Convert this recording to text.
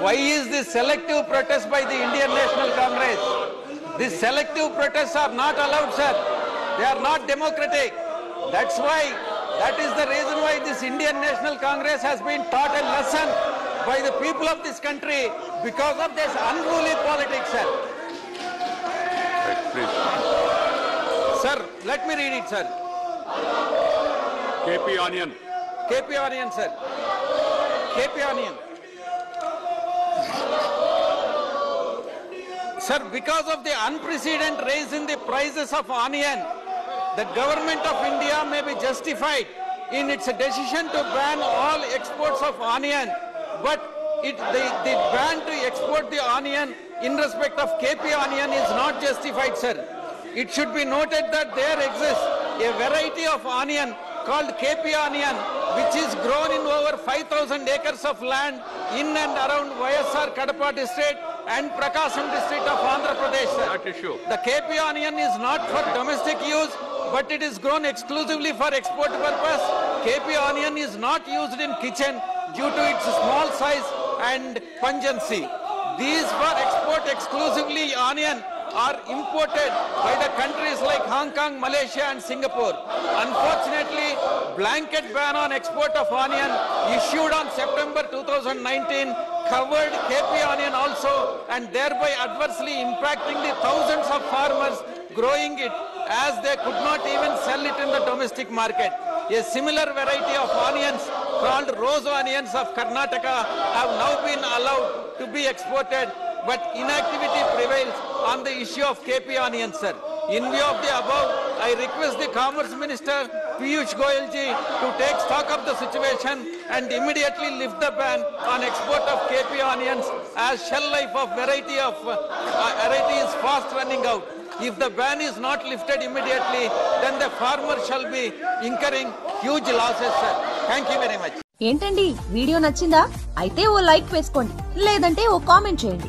Why is this selective protest by the Indian National Congress? These selective protests are not allowed, sir. They are not democratic. That's why, that is the reason why this Indian National Congress has been taught a lesson by the people of this country because of this unruly politics, sir. Right. Sir, let me read it, sir. KP Onion. KP Onion, sir. KP Onion. Sir, because of the unprecedented raise in the prices of onion, the government of India may be justified in its decision to ban all exports of onion, but it, the, the ban to export the onion in respect of KP onion is not justified, sir. It should be noted that there exists a variety of onion called KP onion, which is grown in over 5,000 acres of land in and around YSR Kadapa district and Prakasam district of Andhra Pradesh. sir. That issue. The KP onion is not for domestic use, but it is grown exclusively for export purpose. KP onion is not used in kitchen due to its small size and pungency. These were export exclusively onion are imported by the countries like Hong Kong, Malaysia and Singapore. Unfortunately, blanket ban on export of onion issued on September 2019 covered KP onion also and thereby adversely impacting the thousands of farmers growing it as they could not even sell it in the domestic market. A similar variety of onions called rose onions of Karnataka have now been allowed to be exported but inactivity prevails on the issue of KP onions, sir. In view of the above, I request the Commerce Minister Piyush goyalji to take stock of the situation and immediately lift the ban on export of KP onions as shell life of variety of uh, variety is fast running out. If the ban is not lifted immediately, then the farmer shall be incurring huge losses, sir. Thank you very much. ఏంటండి video నచ్చిందా అయితే ఓ like వేసుకోండి లేదంటే ఓ comment చేయండి